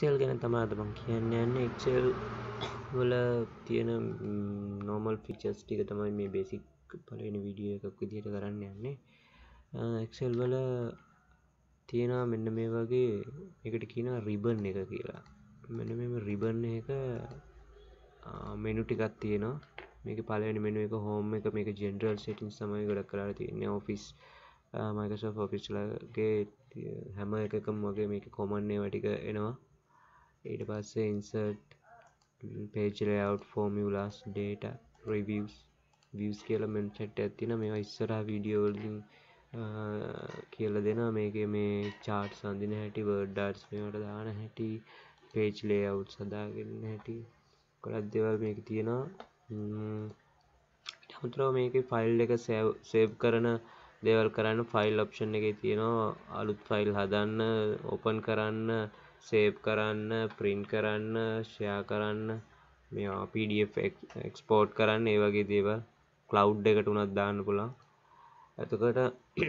Excel ගැන තමාද මං කියන්න. යන්න එක්සෙල් වල තියෙන නෝමල් ෆිචස් ටික තමයි මේ බේසික් පලවෙනි විඩිය එකක් විදිහට කරන්න යන්නේ. එක්සෙල් වල තියෙනවා මෙන්න මේ වගේ. එකට කියන රිබන් එක කියලා. මෙන මෙම රිබන් එක මෙනු ටිකත් තියෙනවා. මේක පලවෙනි මෙනු එක හෝම එක මේක ජෙනරල් සටින් සමයි ගොඩක් කරලා තියන්නේ. ඔෆිස් මයිකසෝ ඔෆිස්ලගේ හැම එකකම් වගේ මේක කොමන්නේ වටික එනවා. ඊට පස්සේ ඉන්සර්ට් පේජලවට් ෆෝමියලාස් ඩේට රවස් වියස් කියල මෙන් සැට් ඇතින මේ ඉස්සරා වීඩියෝල්ලින් කියල දෙන මේක මේ චාට් සඳදින හැටි වර්ඩාර්ස් මේට දාන හැටි පේජ් ලේවු් සදාගෙන හැටි. කොළත් දෙවල් මේක තියෙනවා? හමුතරව මේක ෆයිල් එක සේව් කරන දෙවල් කරන්න ෆයිල් ඔප්ෂන් එක තියෙනවා. අලුත් ෆයිල් හදන්න ඕපන් කරන්න සේව් කරන්න ප්‍රින්් කරන්න ෂයා කරන්න. මේවා PDF එක්ස්පෝර්ට් කරන්න ඒ වගේ දේවල්. කලව් එකට උනත් දාන්න පුළන් ඇතකට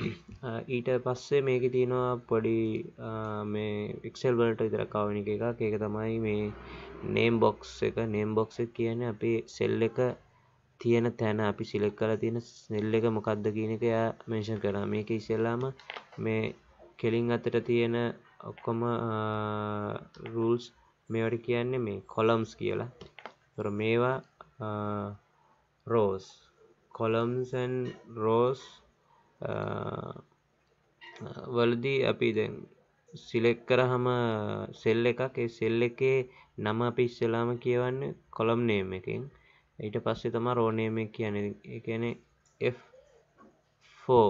ඊට පස්සේ මේක තියෙනවා පොඩි මේ එක්සෙල් වලට විතර කවනික එක ඒක තමයි මේ නේම් බොක්ස් එක. නේම් බොක්ස් එක කියන අපි සෙල් එක තියෙන තැන. අපි සිලෙක් කල තියෙන සෙල් එක මොකක්ද කියන එක යා මේෂන් කරා මේක ඉස්සෙල්ලාම මේ කෙලින් අතට තියෙන ඔක්කොම රූල්ස් මේවට කියන්නේ මේ කොලම්ස් කියලා. තොර මේවා රෝස් කොලම්සන් රෝස් වලදී අපි දැන් සිලෙක් කරහම සෙල් එකක්. ඒ සෙල් එකේ නම අපි ඉස්සලාම කියවන්න කොළම් නේම එකින්. ඊට පස්සේ තම රෝනේම කියන එකන F4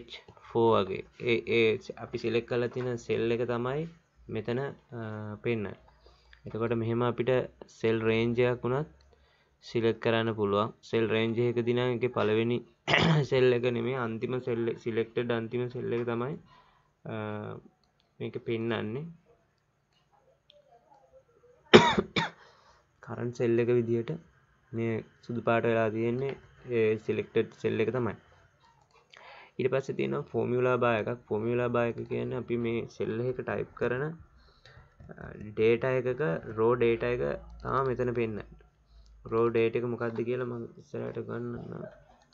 H ෆෝ වගේ. ඒ අපි සිලෙක් කල තින සෙල් එක තමයි මෙතන පෙන්න එතකොට මෙහෙම අපිට සෙල් රේන්ජයක් වුණත් සිලෙක් කරන්න පුළුවන්. සෙල් රේන්ජ එක දින එක පළවෙනි සෙල් එක නෙමේ අන්තිම සෙල් සිලෙක්ට අන්තිම සෙල්ල එක තමයි මේක පෙන්නන්නේ. කරන් සෙල් එක විදිහට මේ සුදු පාට වෙලා තියෙන්නේ සිලෙක්ටඩ් සෙල් එක තමයි. ඊට පස්සේ තියෙනවා ෆෝමියුලා බාය එකක්. ෆෝමියුලා බාය එක කියන්නේ අපි මේ සෙල් එක ටයිප් කරන ඩේටා එකක රෝ ඩේටා එක තමා මෙතන පෙන්න්න රෝ ඩේට එක මොකක්ද කියලා මං ඉස්සරට ගන්න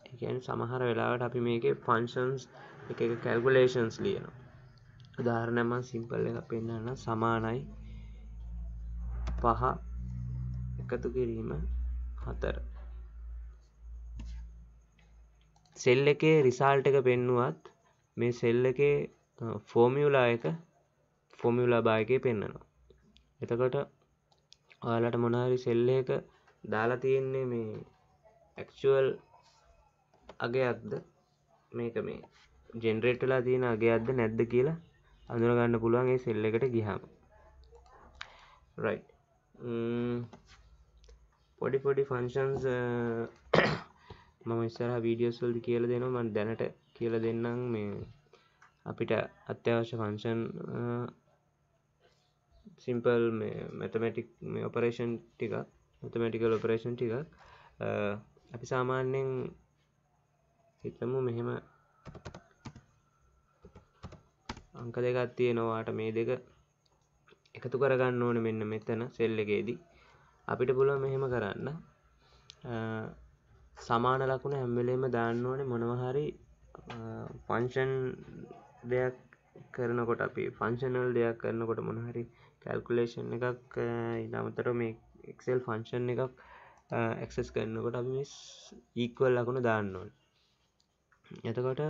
එකන් සමහර වෙලාවට අපි මේක ෆංශන්ස් එක කැල්ගුලේෂන්ස් ලියනවා. උදාහරණම සිම්පල් එක පෙන්න්න සමානයි පහ එකතු කිරීම හතර. සෙල් එකේ රිසාල්ට එක පෙන්නුවත් මේ සෙල් එකේ ෆෝමියුලා එක ෆෝමියුලා බායකය පෙන්න්නනවා එතකොට ඔයාලට මොනාරි සෙල්ල එක දාලා තියෙන්නේ මේ ඇක්චුවල් අගයක්ද? මේක මේ ජෙනරේටලා තියෙන අගයක්ද නැද්ද කියලා අඳුරගන්න පුළුවන් ඒ සෙල්ල එකට ගිහම රයි පොඩි පොඩි ෆංශන්ස් මම ඉස්සරහ වීඩියෝස්වල්දි කියල දෙනවා. මන් දැනට කියල දෙන්නම් මේ අපිට අත්‍යවශ්‍ය ෆංශන් සිම්පල් මේ මැතමටික් මේ ඔපරේෂන් ටික මැතමටිකල් ඔපරේෂන් ටික අපි සාමාන්‍යෙන් හිතමු මෙහෙම අංක දෙකත් තියෙනවාට මේ දෙක එකතු කරගන්න ඕන මෙන්න මෙතන සෙල්ල එකේදී. අපිට පුළුව මෙහෙම කරන්න. සමාන ලකුණ හැම්වෙලේම දාන්න ඕනේ මොනවහරි ෆංෂන් දෙයක් කරනකොට අපි ෆංශනල් දෙයක් කරනකොට මොනහරි කැල්කුලේෂන් එකක් ඉනමතර මේ එක්සෙල් ෆංශන් එකක් ඇක්සෙස් කරන්නකොට අපි ඊක්වල් ලකුණ දාන්න ඕන. එතකොට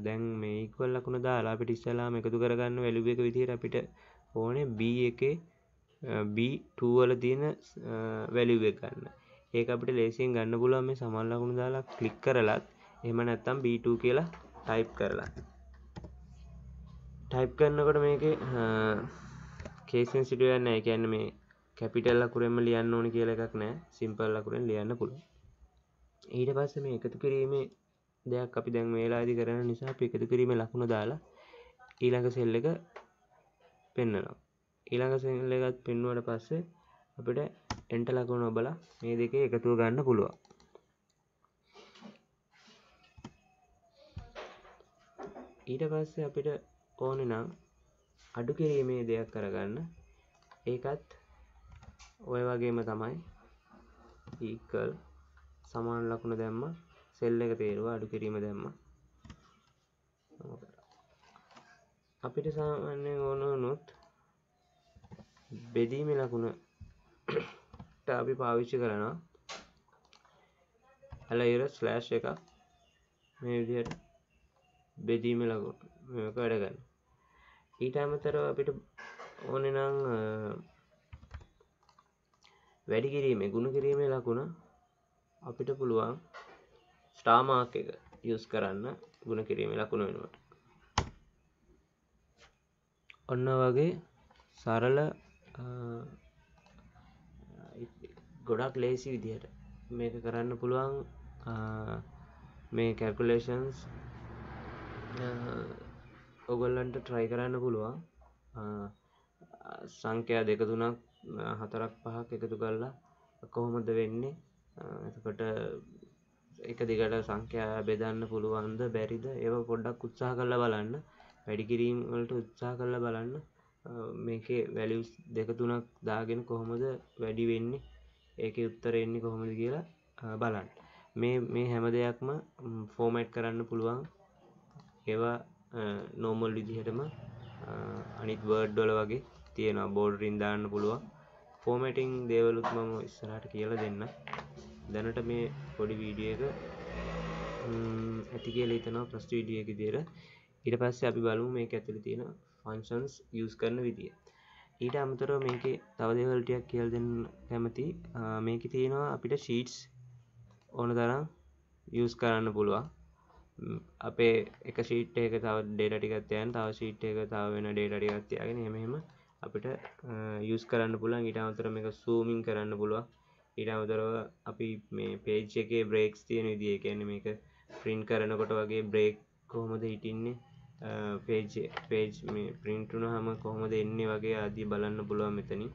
දැන් මේ ඉක්වල් ලකුණ දාලා අපිට ඉස්සලාම එකතු කරගන්න වැලුව එක විදිහට අපිට ඕනේ B එකේ B2වල තියෙන වැලිුව ගන්න. ඒක අපිට ලේසියෙන් ගන්න පුළුවන් මේ සමල් ලකුණු දාලා ක්ලික් කරලත් එහෙම නැත්තම් B2 කියලා ටයිප් කරලා. ටයිප් කරනකොට මේක කේසන් සිටුවන්න එකන්න මේ කැපිටල් ලකුරෙම ලියන්න ඕනි කියල එකක් නෑ. සිම්පල් ලකුරෙන් ලියන්න පුළුව ඊට පස්ස මේ එකතු කිරීමේ දෙයක් අපි දැන් මේලාදි කරන නිසා අපි එකතු කිරීම ලකුණු දාලා ඊළඟ සෙල්ල එක පෙන්න්නනවා ඊළඟ සෙල්ල එකත් පෙන්නුවට පස්සේ අපිට එන්ට ලකුණ ඔබල මේ දෙකේ එකතුව ගන්න පුළුවන්. ඊට පස්සේ අපිට ඕන නම් අඩු කිරීමේ දෙයක් කරගන්න ඒකත් ඔය වගේම තමයි ඒකල් සමාන ලකුණ දැම්ම සෙල් එක තේරුවා අඩු කිරීම දැම්ම. අපිට සාමාන්‍ය ඕන වුණොත් බෙදීම ලකුණ අපි පාවිච්චි කරනවා. ඇල ඉර ස්ලෑෂ් එක. මේ විදිහට බෙදීම ලකුණ මේක වැඩගන්න ඊට අමතරව අපිට ඕන නම් වැඩි කිරීමේ ගුණ කිරීමේ ලකුණ අපිට පුළුවන් ස්ටාමාක් එක යස් කරන්න ගුණ කිරීමේ ලකුණ වෙනුවට. ඔන්න වගේ සරල ගොඩක් ලේසි විදිහට. මේක කරන්න පුළුවන් මේ කැල්කුලේෂන්ස් ඔගොල්ලන්ට ට්‍රයි කරන්න පුළුවන්. සංඛ්‍යා දෙක තුනක් හතරක් පහක් එකතු කරලා කොහොමද වෙන්නේ? එතකොට එක දිගට සංඛ්‍යා බෙදන්න පුළුවන්ද බැරිද? ඒව පොඩ්ඩක් උත්සාහ කරලා බලන්න. වැඩිකිරීම් වලට උත්සාහ කරලා බලන්න. මේකේ වැලියුස් දෙක තුනක් දාගෙන කොහොමද වැඩි වෙන්නේ? ඒක උත්තර එන්නේ කොහොමද කියලා බලන්න. මේ මේ හැම දෙයක්ම ෆෝමැට් කරන්න පුළුවන්. ඒවා නෝමල් විදිහටම අනිත් වර්ඩ්ඩොල වගේ තියෙනවා. බෝඩ්රින් දාන්න පුළුවන්. ෆෝමටිං දේවලුත් මම ඉස්සරහට කියල දෙන්න. දැනට මේ පොඩි වීඩිය එක ඇති කියල තනවා ප්‍රස්ට විඩිය එක දේර ඉට පස්සේ අපි බලමු මේ ඇතුළ තියෙන ෆංශන්ස් යස් කරන විදිිය. ඊට අමතරව මේක තව දෙවල්ටයක් කියල් දෙන්න කැමති. මේක තියෙනවා අපිට ශීටස් ඕන තරම් යස් කරන්න පුළුවන්. අපේ එක ශීට් එක තව ඩේට ටිකත්යන් තව ශීට් එක තව වෙන ඩේට ටිකත්තියාගෙන හෙමම අපිට යස් කරන්න පුළන් ඊට අමතර මේක සූමින් කරන්න පුළුවන්. ඊට අමතරව අපි මේ පේජ් එකේ බ්‍රේක්ස් තියෙන විදිිය. කියන්නේ මේක ප්‍රින්් කරනකොට වගේ බ්‍රේක් කොහොමද හිටින්නේ? පේජ් පේජ් මේ ප්‍රින්ටුන හම කොහොමද එන්නේ වගේ ආදී බලන්න පුළුවන් මෙතනි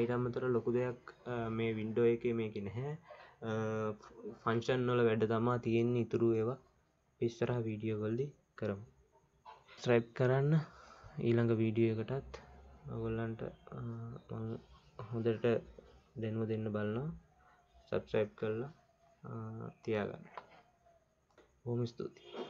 ඊටම්මතර ලොකු දෙයක් මේ වින්ඩෝ එක මේක නැහැ. ෆංශන් නොල වැඩ තමා තියෙන්නේ ඉතුරු ඒවා. පිස්සරහ වීඩියෝ කොල්දි කරමු. ස්ත්‍රයිප් කරන්න. ඊළඟ වීඩියෝ එකටත් ඔගොල්ලන්ට හොඳට දෙනුව දෙන්න බලන්න සබ්ස්්‍රයිප් කරලා තියාගන්න. බොහොම ස්තුතියි.